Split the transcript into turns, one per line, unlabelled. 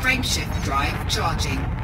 Frameshift drive charging.